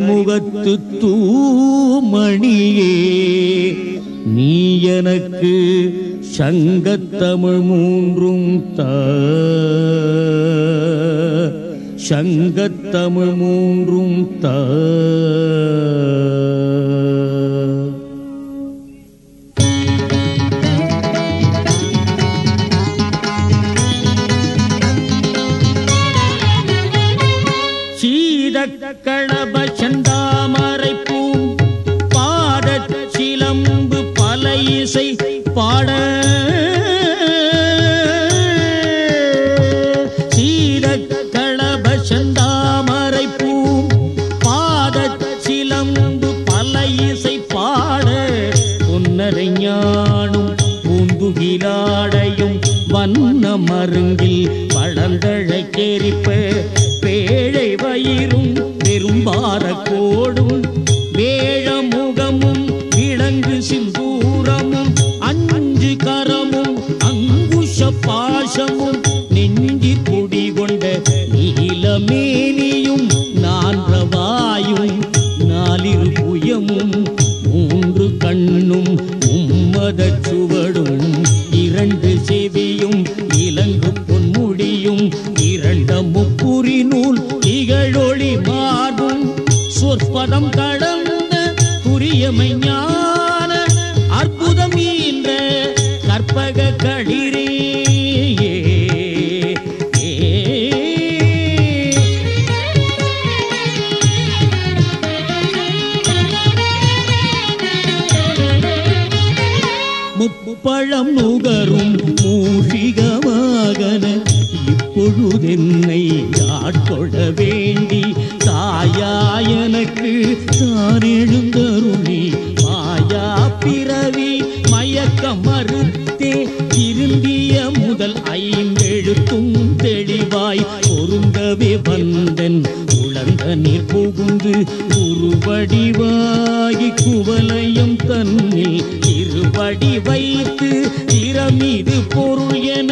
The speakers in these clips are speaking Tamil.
கரிமுகத்து தூமணியே நீ எனக்கு சங்கத்தமிழ் மூன்றும் த சங்கத்தமிழ் மூ வண்ண மருங்கில் பழந்தழை கேரிப்ப பேழை வயிறும் பெரும்பார கோடும் வேழ முகமும் விளங்கு சிந்தூரமும் அஞ்சு கரமும் அங்குஷ பாசமும் நெஞ்சி குடி கொண்ட நீலமேனியும் நான்றவாயும் நாலிரு புயமும் மூன்று கண்ணும் உம்மத சொற்பதம் கடந்த புரியமை ஞான அற்புதம் ஈன்ற கற்பக களிரே முப்பழம் நுகரும் மூஷிகமாகன இப்பொழுதென்னை ஆட்கொள்ள வேண்டும்? தான் எழுந்தருளி மாயா பிறவி மயக்க மறுத்தே திருந்திய முதல் ஐந்தெழுத்தும் தெளிவாய் பொருந்தவே வந்தன். உழந்த நீர் புகுந்து உருவடிவாகி குவலயம் தன்னில் இருபடி வைத்து திறமீது பொருள் என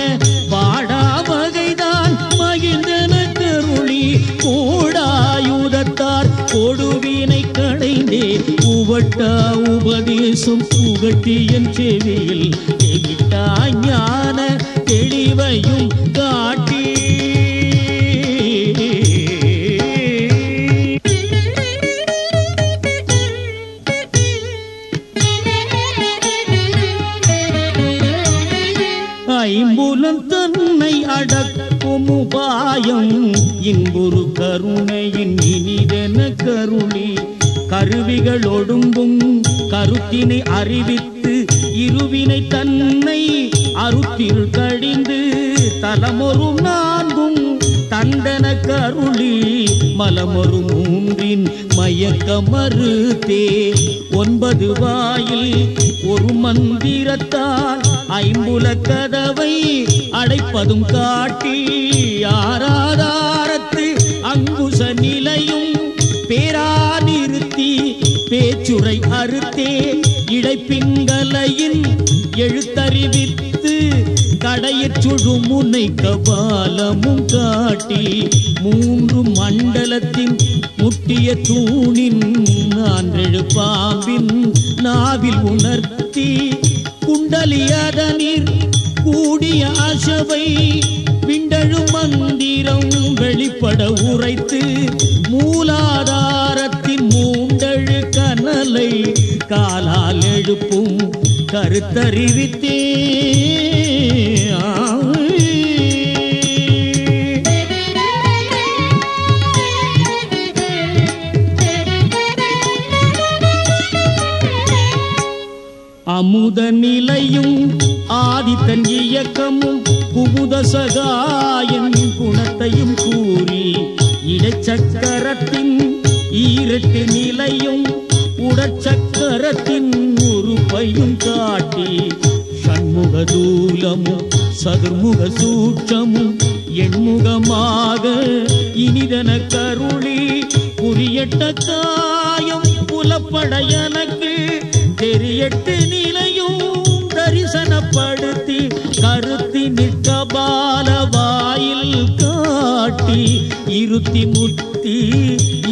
கடைந்தே உவட்டா உபதேசம் புகட்டி என் செவியில் எகிட்டா ஞான தெளிவையும் காட்டி. ஐம்புலன் தன்னை அடக்கும் உபாயம் இன்புறு கருணையின் இனிதென கருணி கருவிகள் ஒடுங்கும் கருத்தினை அறிவித்து இருவினை தன்னை அருத்திருள் கழிந்து தலமொரும் நான்கும் தண்டன கருளி மலமொரு மூன்றின் மயக்க மறுத்தே ஒன்பது வாயில் ஒரு மந்திரத்தால் ஐம்புல கதவை அடைப்பதும் காட்டி யாரா கருத்தே அறுத்தே எழுத்தறிவித்து கடையற் முனை கபாலமும் காட்டி மூன்று மண்டலத்தின் முட்டிய தூணின் நான்றெழு பாம்பின் நாவில் உணர்த்தி குண்டலியதனிர் கூடிய ஆசவை விண்டழு மந்திரம் வெளிப்பட உரைத்து கனலை காலால் எழுப்பும் கருத்தறிவித்தே. அமுத நிலையும் ஆதித்தன் இயக்கமும் புகுத சகாயன் குணத்தையும் கூறி இடச்சக்கரத்தின் ஈரட்டு நிலையும் உடச்சக்கரத்தின் உறுப்பையும் காட்டி சண்முக தூலமும் சதுர்முக சூட்சமும் எண்முகமாக இனிதன கருளி புரியட்ட காயம் புலப்பட எனக்கு தெரியட்டு நிலையும் தரிசனப்படுத்தி கருத்தி நிற்க பால வாயில் காட்டி இருத்தி முத்தி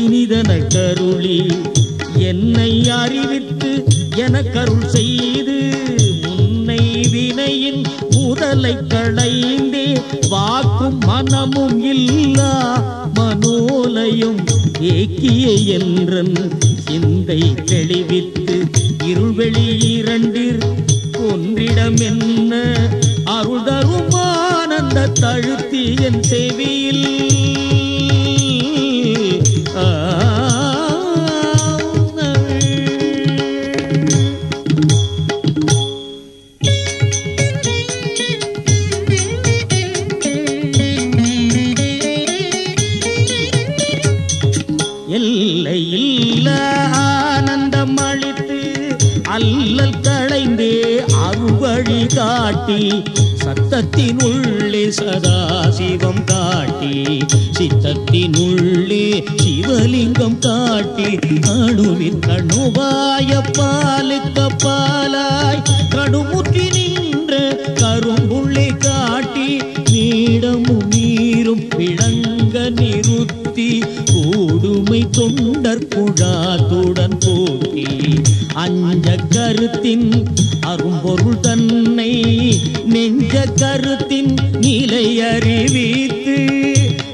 இனிதன கருளி என்னை அறிவித்து எனக்கருள் செய்து முன்னை வினையின் முதலை களைந்தே வாக்கும் மனமும் இல்லா மனோலையும் ஏக்கிய என்றன் சிந்தை தெளிவித்து இருள்வெளி இரண்டிற் ஒன்றிடம் என்ன? அருள்தரும் ஆனந்த தழுத்தி என் செவியில் சத்தத்தின் உள்ளே சதாசிவம் காட்டி சித்தத்தின் உள்ளே சிவலிங்கம் காட்டி அணுவின் கணுவாய பாலுக்க பாலாய் கடுமுற்றி கருத்தின் நிலை அறிவித்து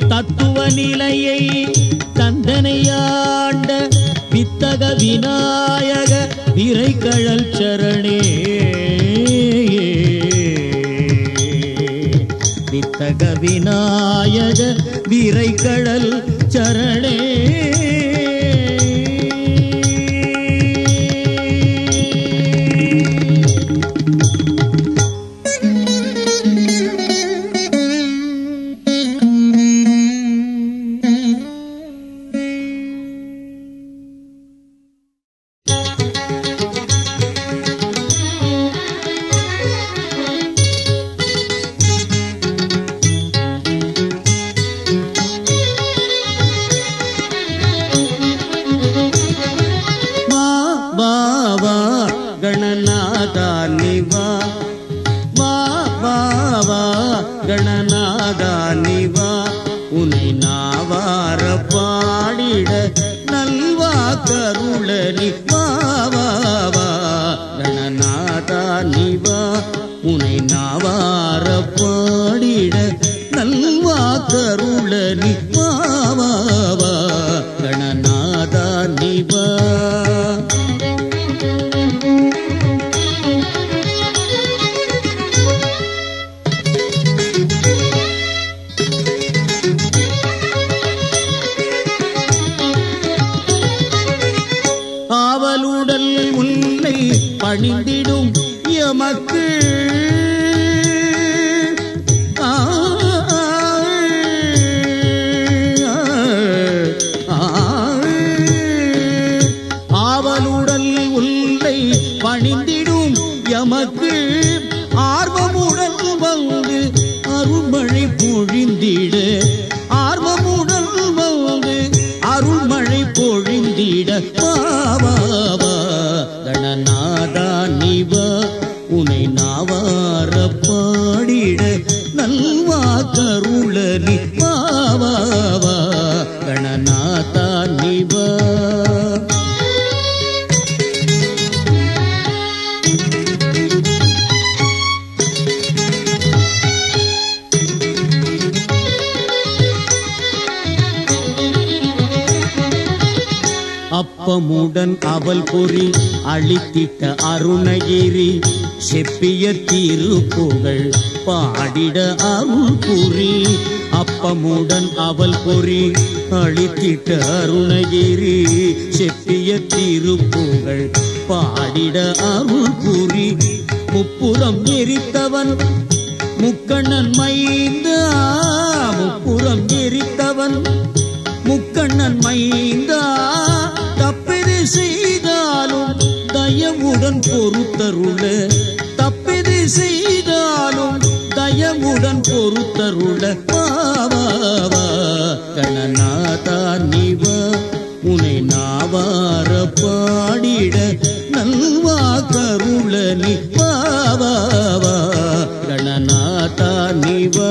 தத்துவ நிலையை தந்தனையாண்ட வித்தக விநாயக விரைக்கழல் சரணே. வித்தக விநாயக விரைக்கழல் சரணே. அப்பமுடன் அவள் பொறி அழித்திட்ட அருணகிரி செப்பிய திருப்புகழ் பாடிட அருள் புரி அப்பமுடன் அவள் பொறி அழித்திட்ட அருணகிரி செப்பிய திருப்புகழ் பாடிட அருள் புரி முப்புறம் எரித்தவன் முக்கண்ணன் மைந்தா முப்புறம் எரித்தவன் முக்கண்ணன் மைந்த. செய்தாலும் தயமுடன் பொறுத்தருள. தப்பிது செய்தாலும் தயமுடன் பொறுத்தருள. பாவாவா கணநாதா நிவா உனை நாவார பாடிட நல்வா கருள நிவாவா கணநாதா நிவா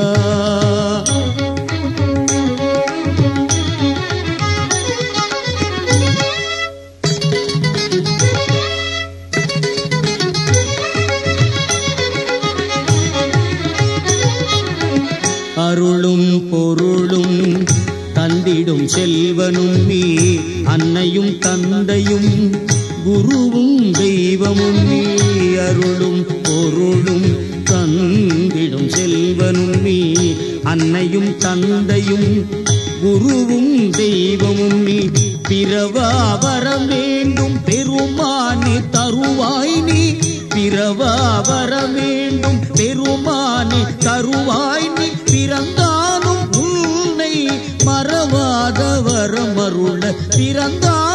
தந்தையும் குருவும் தெய்வமுமே அருளும் பொருளும் தந்திடும் செல்வனும் நீ. அன்னையும் தந்தையும் குருவும் தெய்வமும் நீ. பிறவா வரம் வேண்டும் பெருமானி தருவாய் நீ. பிறவா வர வேண்டும் பெருமானி தருவாய் நீ. பிறந்தானும் உன்னை மறவாத வரம் அருள. பிறந்தான்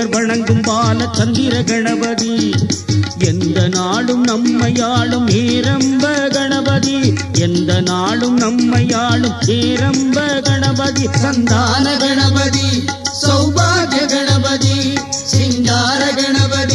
தேவர் வணங்கும் பாலச்சந்திர கணபதி. எந்த நாளும் நம்மையாளும் ஏரம்ப கணபதி. எந்த நாளும் நம்மையாளும் ஏரம்ப கணபதி. சந்தான கணபதி சௌபாகிய கணபதி சிங்கார கணபதி.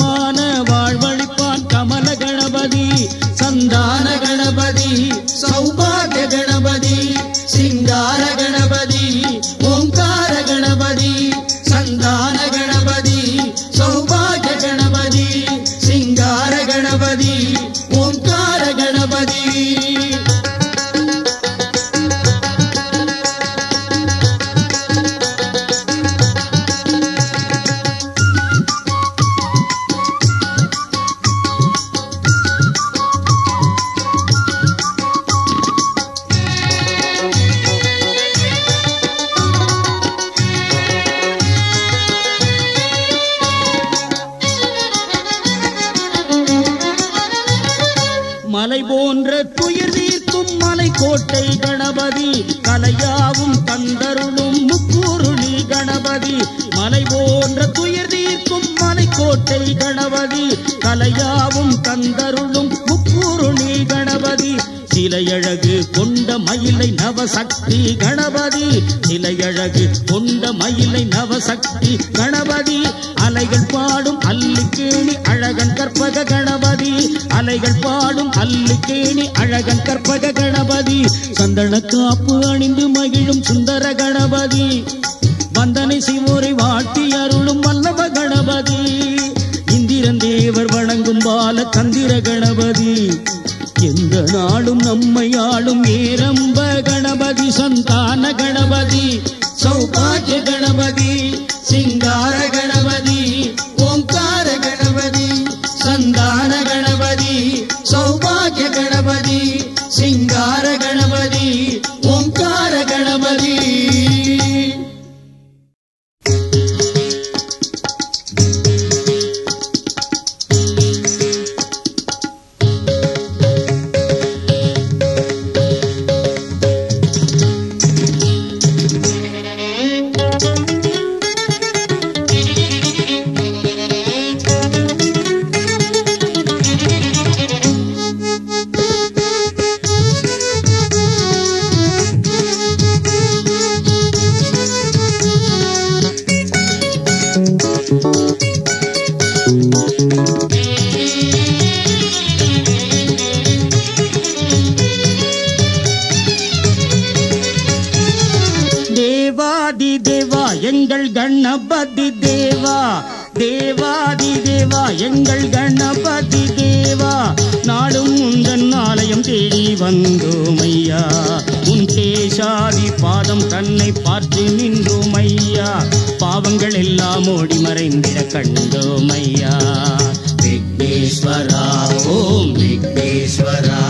சுகமான வாழ்வழிப்பான் கமல கணபதி. சந்தான வந்தனை செய்வோரை வாட்டி அருளும் வல்லப கணபதி. இந்திரன் தேவர் வணங்கும் பால தந்திர கணபதி. எந்த நாளும் நம்மை ஆளும் ஏரம்ப கணபதி சந்தான கணபதி சௌபாகிய கணபதி சிங்கார கணபதி. உன் பாதம் தன்னை பார்த்து நின்றோம் ஐயா பாவங்கள் எல்லாம் ஓடி மறைந்திட கண்டோம் ஐயா விக்னேஸ்வரா ஓம் விக்னேஸ்வரா.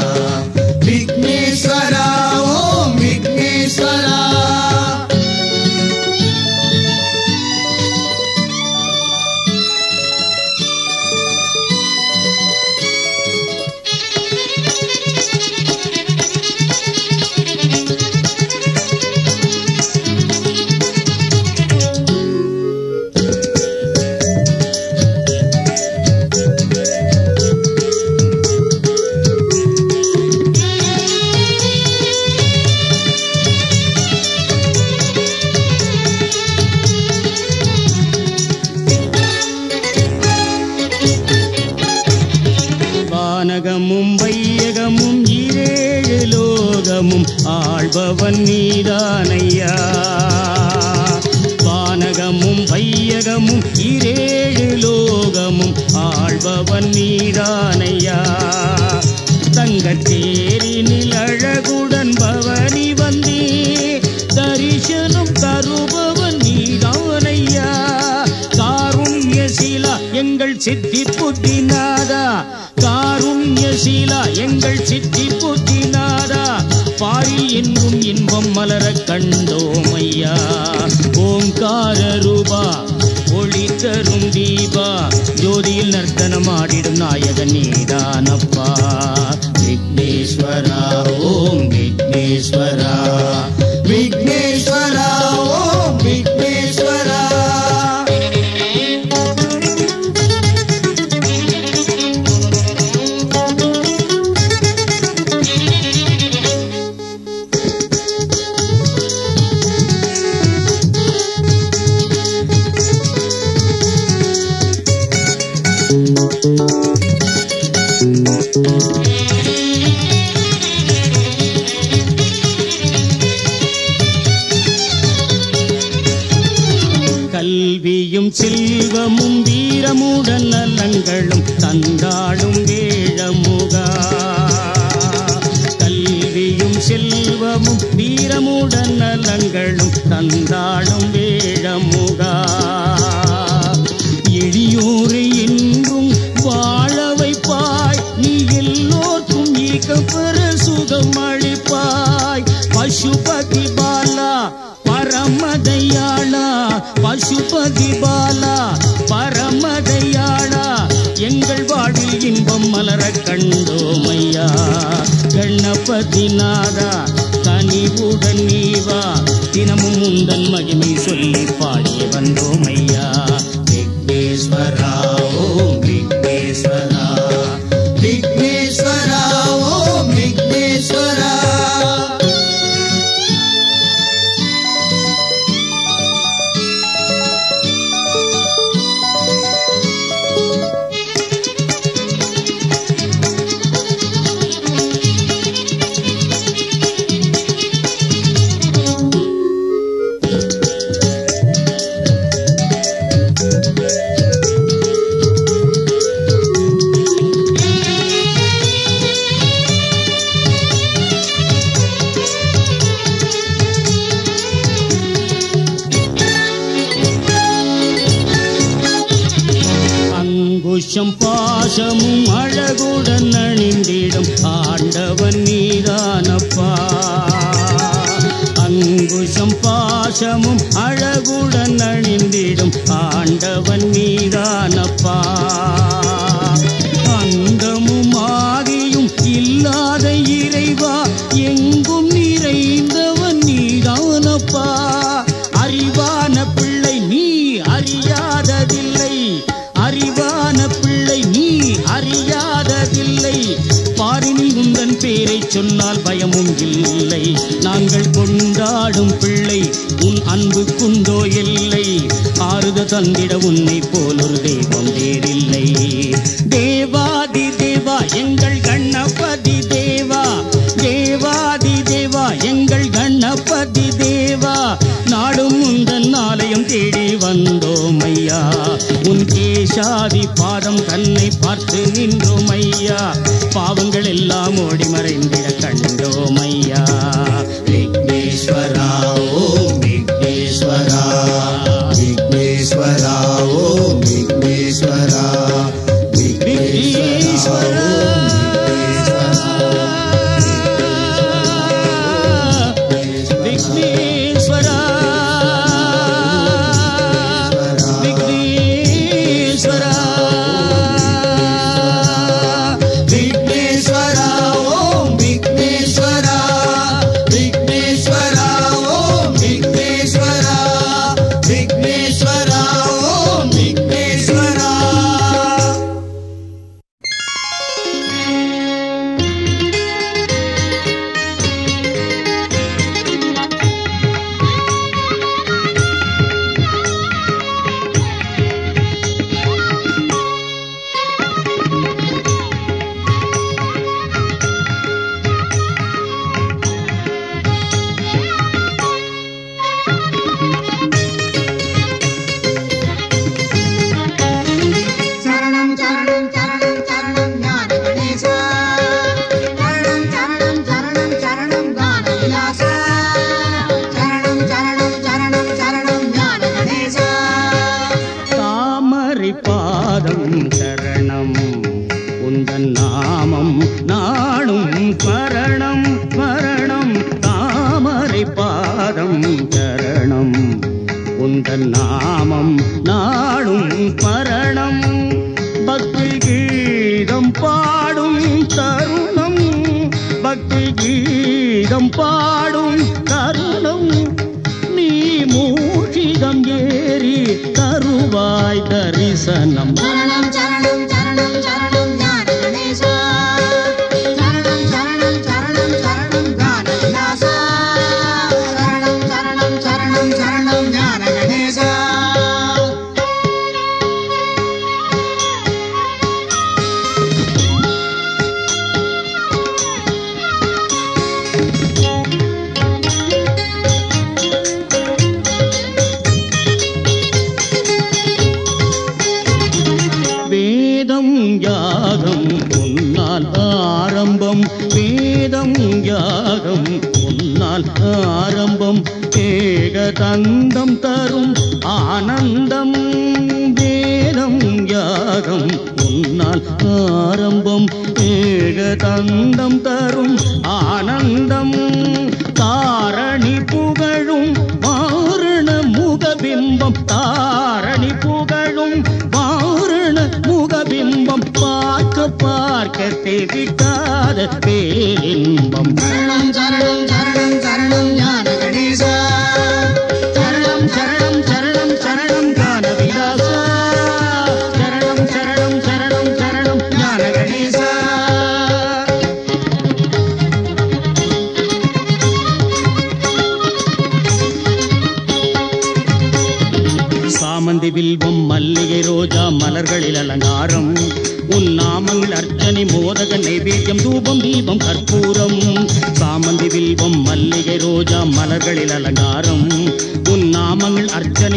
சீலா எங்கள் சித்தி பூத்தினாரா பாரில் எங்கும் இன்பம் மலர கண்டோம் ஐயா ஓங்கார ரூபா ஒளி தரும் தீபா. ஜோதியில் நர்த்தனமாடிடும் நாயகன் நீதானப்பா. விக்னேஸ்வரா ஓம் விக்னேஸ்வரா. கண்டோமையா? கணபதி நாதா கனிவுடன் நீவா? தினமும் உந்தன் மகிமை சொல்லி பாடி வந்தோமையா? அப்பா அறிவான பிள்ளை நீ அறியாததில்லை. அறிவான பிள்ளை நீ அறியாததில்லை. பாரினி உந்தன் பேரை சொன்னால் பயமும் இல்லை. நாங்கள் கொண்டாடும் பிள்ளை உன் அன்புக்குண்டோ இல்லை. ஆறுத தந்திட உன்னை போலொரு தேவ ஜாதி பாதம் தன்னை பார்த்து நின்றோம் ஐயா. பாவங்கள் எல்லாம் ஓடி மறைந்து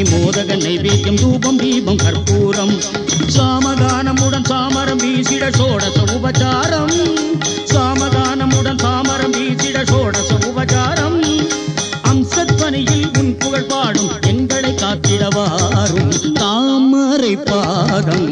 மோதக நைவேத்தியம் தூபம் தீபம் கற்பூரம். சாமதானமுடன் சாமரம் வீசிட சோடச உபச்சாரம் சாமதானமுடன் சாமரம் வீசிட சோடச உபச்சாரம் அம்சத்வனியில் உன் புகழ் பாடும் எங்களை காத்திடவாரும். தாமரை பாதம்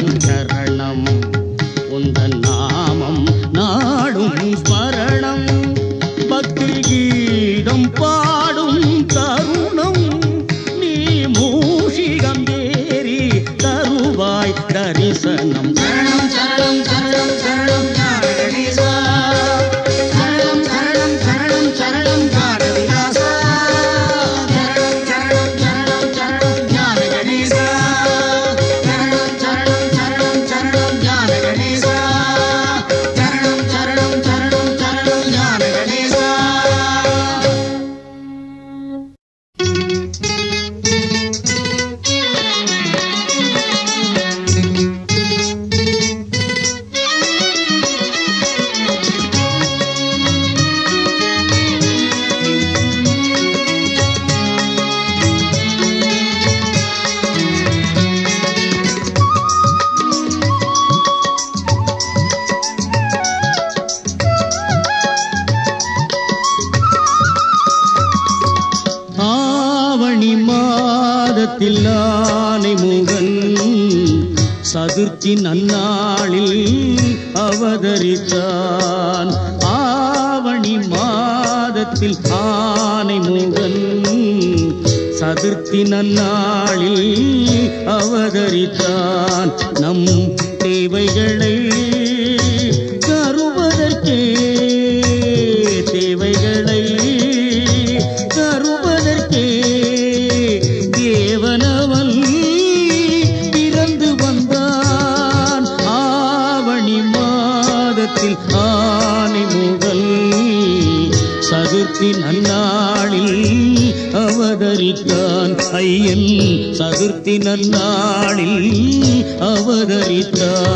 ஆவணி மாதத்தில் ஆனை முகன் சதுர்த்தி நன்னாளில் அவதரித்தான். ஆவணி மாதத்தில் ஆனை முகன் சதுர்த்தி நன்னாளில் அவதரித்தான். நம் தேவைகளை தினநாளில் அவரளித்தார்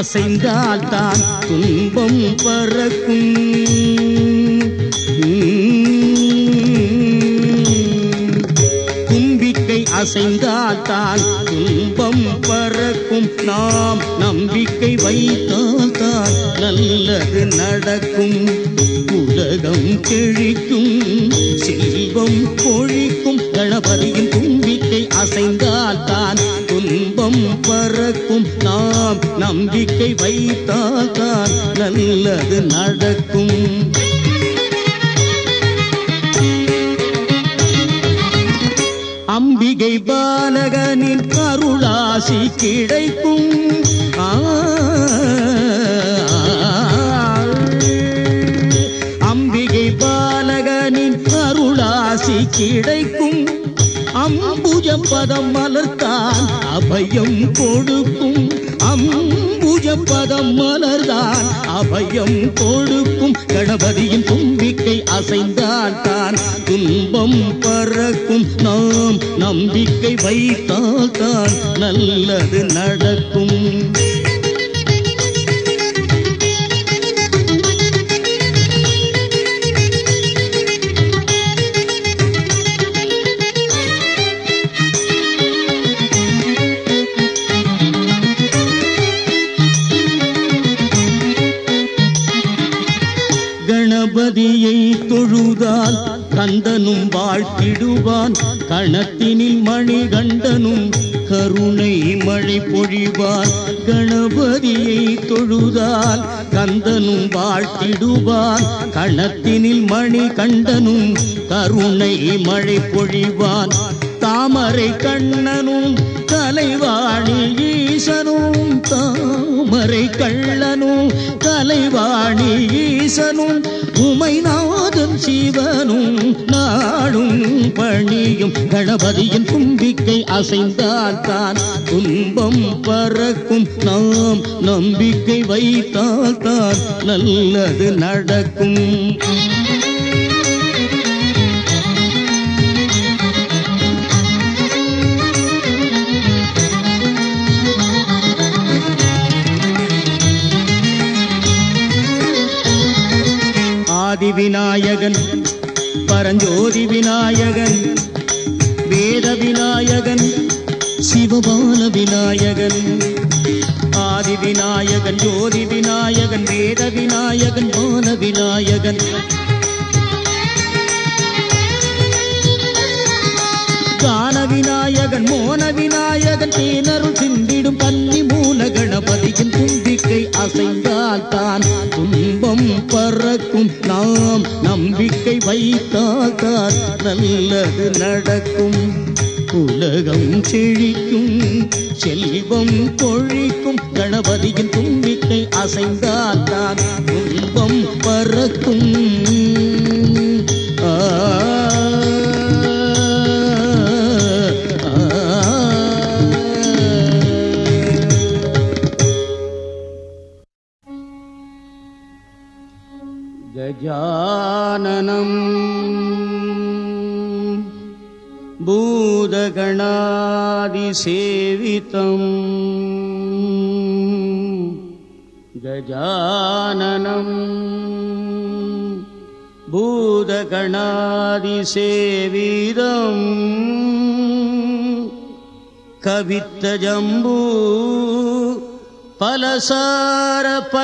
அசைந்தால் தான் துன்பம் பறக்கும். கும்பிக்கை அசைந்தால் தான் துன்பம் பறக்கும். நாம் நம்பிக்கை வைத்தால் தான் நல்லது நடக்கும். உலகம் கிழிக்கும் செல்வம் பொழிக்கும். நம்பிக்கை வைத்தால்தான் நல்லது நடக்கும். அம்பிகை பாலகனின் கருளாசி கிடைக்கும். அம்பிகை பாலகனின் கருளாசி கிடைக்கும். அம்புஜம் பதம் மலர்தான் அபயம் கொடுக்கும். அம்புஜ பதம் மலர்தான் அபயம் கொடுக்கும் கணபதியின் தும்பிக்கை அசைந்தான் தான் துன்பம் பறக்கும். நாம் நம்பிக்கை வைத்தால் தான் நல்லது நடக்கும். கந்தனும் வாழ்த்திடுவான். கணத்தினில் மணிகண்டனும் கருணை மழை பொழிவான். கணபதியை தொழுதால் கந்தனும் வாழ்த்திடுவான். கணத்தினில் மணிகண்டனும் கருணை மழை பொழிவான். தாமரை கண்ணனும் கலைவாணி ஈசனும் தாமரை கள்ளனும் கலைவாணி ஈசனும் உமைநாதன் சிவனும் நாடும் பணியும் கணபதியின் தும்பிக்கை அசைந்தால்தான் துன்பம் பறக்கும். நாம் நம்பிக்கை வைத்தால்தான் நல்லது நடக்கும். ஆதி விநாயகன் பரஞ்சோதி விநாயகன் வேத விநாயகன் சிவபால விநாயகன் ஆதி விநாயகன் ஜோதி விநாயகன் வேத விநாயகன் பால விநாயகன். கான விநாயகன் மோன விநாயகன் தேனருள் சிந்திடும் பள்ளி மூல கணபதியின் தும்பிக்கை அசைந்தால் தான் துன்பம் பறகு பறக்கும் நாம் நம்பிக்கை வைத்தாதார் நல்லது நடக்கும். உலகம் செழிக்கும் செல்வம் கொழிக்கும் கணபதியின் தும்பிக்கை அசைந்தால்தான் துன்பம் பறக்கும். सेवीरम् कवित्तजम्बू पलसारपक्षिदम्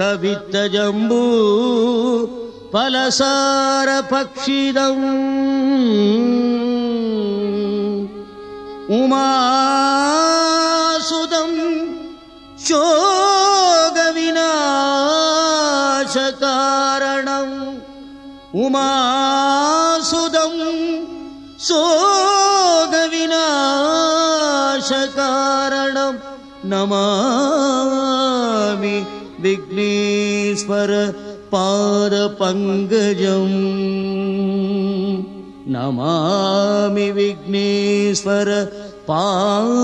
कवित्तजम्बू पलसारपक्षिदम् उमा उमासुदं सोगविनाशकारणं नमामि विघ्नेश्वर पादपङ्कजम् नमामि विघ्नेश्वर पादपङ्कजम्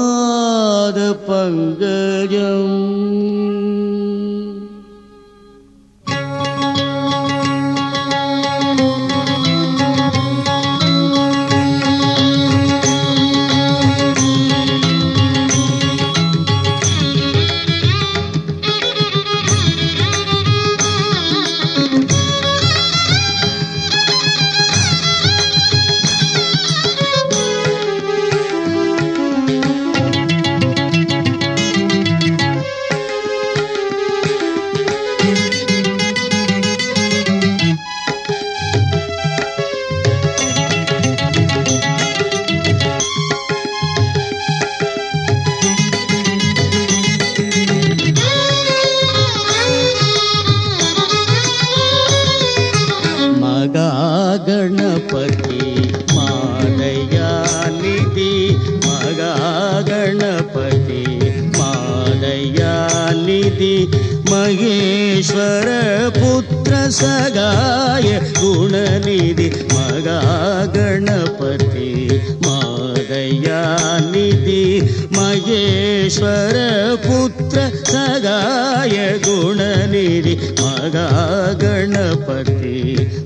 मगा गणपति मादया निधि मगेश्वर पुत्रगाय गुणनिरि मगा गणपति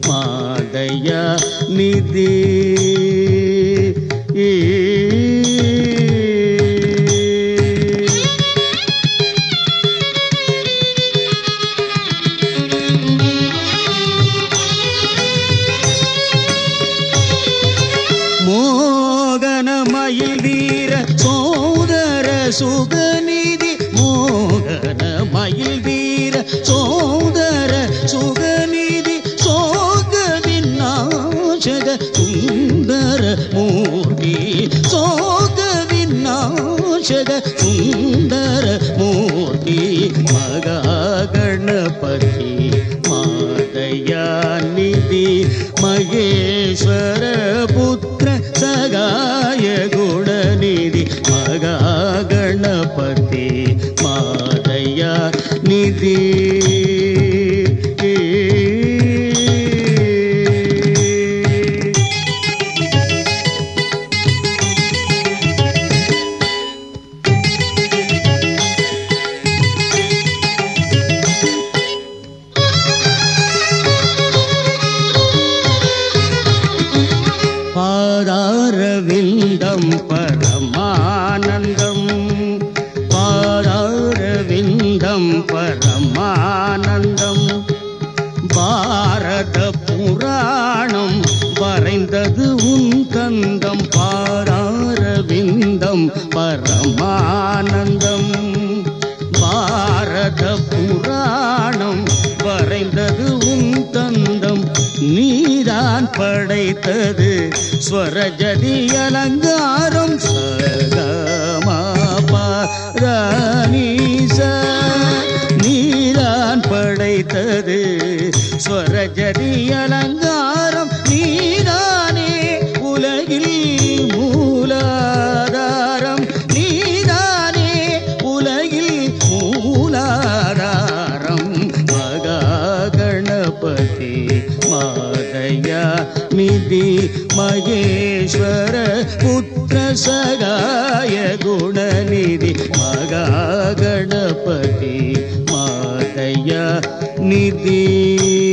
मादया निधि दी ईश्वर पुत्र सगाय गुणनिधि मगा गणपति मातय निधि